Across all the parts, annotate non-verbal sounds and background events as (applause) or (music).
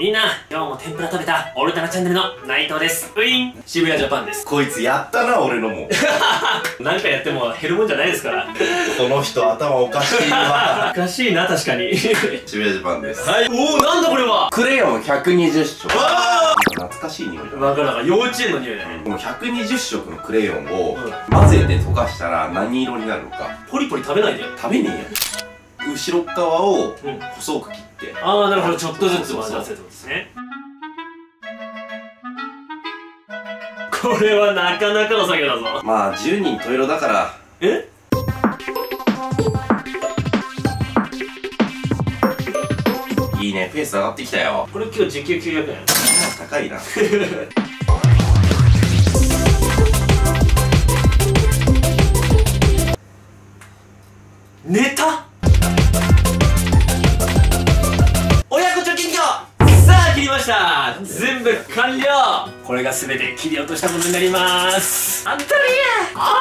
みんな、今日も天ぷら食べた、オルタナチャンネルの内藤です。ウィン渋谷ジャパンです。こいつやったな俺のも (laughs) 何回やっても減るもんじゃないですから。この人頭おかしいわ (laughs) おかしいな、確かに。渋谷ジャパンですはい。おお、なんだこれはクレヨン120色わ懐かしい匂いだーわかるなんか幼稚園の匂いだね。この120色のクレヨンをうん混ぜて溶かしたら何色になるのかポリポリ食べないでよ。食べねえよ後ろ側をうん。細く切ってあー、なるほど。ちょっとずつ混ぜ合わせるってことですね。これはなかなかの作業だぞ。まあ10人十色だからえ？いいねペース上がってきたよこれ今日時給900円。高いな (laughs) ネタ？ました。全部完了。これが全て切り落としたものになります。あんたりあ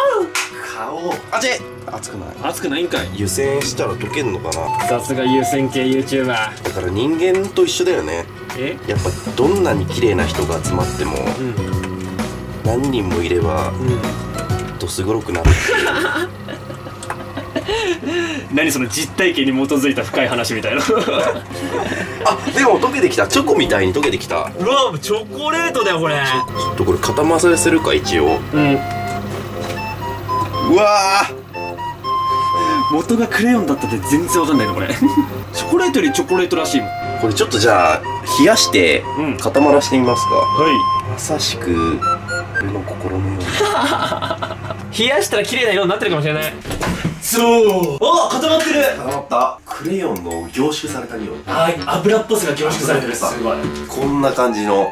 顔。あち。熱くない？熱くないんかい？湯煎したら溶けんのかな？さすが優先系 YouTuber だから人間と一緒だよね。え？やっぱどんなに綺麗な人が集まってもうん何人もいればうんどす黒くなる。(laughs) 何その実体験に基づいた深い話みたいな。あ (laughs) でも溶けてきた。チョコみたいに溶けてきた。うわチョコレートだよこれ。ちょっとこれ固まさせるか一応。うん。うわ元がクレヨンだったって全然わかんないのこれ。(laughs) チョコレートよりチョコレートらしいもん。ーこれちょっとじゃあ冷やしてうん。固まらしてみますか。はまさしく俺の心のように。い (laughs) 冷やしたら綺麗な色になってるかもしれない。そう。あ固まってる。固まったクレヨンの凝縮された匂い。はい油っぽさが凝縮されてる。す。ごい。こんな感じの。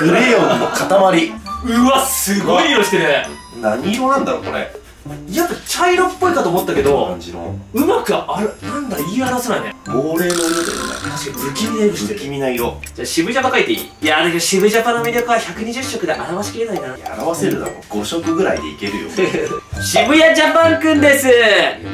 クレヨンの塊。うわすごい色してる何色なんだろうこれやっぱ茶色っぽいかと思ったけど感じの。うまくあれなんだ言い表せないね。亡霊の色だよね。確かに不気味な色して不る気味な色。じゃあ渋ジャパ書いていい？いやだけど渋ジャパの魅力は120色で表しきれないな。や表せるだろ。5色ぐらいでいけるよ。(laughs) 渋谷ジャパンくんです。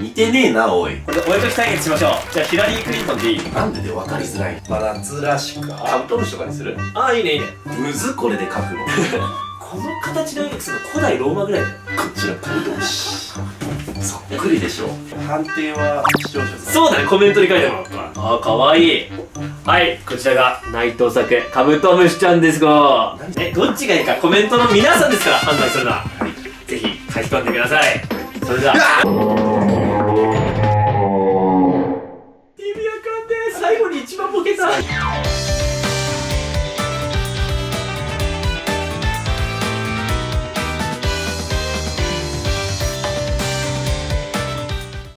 似てねえなおい。これで親子対決しましょう。じゃあヒラリー・クリントンでいい？なんでで分かりづらいまあ夏らしく。カブトムシとかにする？ああいいねいいね。むずこれで描くの (laughs) この形の絵するの古代ローマぐらいだよ。こちらカブトムシそっくりでしょ。判定は視聴者さんそうだねコメントに書いてもらったああかわいい。はいこちらが内藤作カブトムシちゃんです。がえどっちがいいかコメントの皆さんですから判断するのは。ぜひ書き込んでください。それでは。ビビアカンで最後に一番ボケた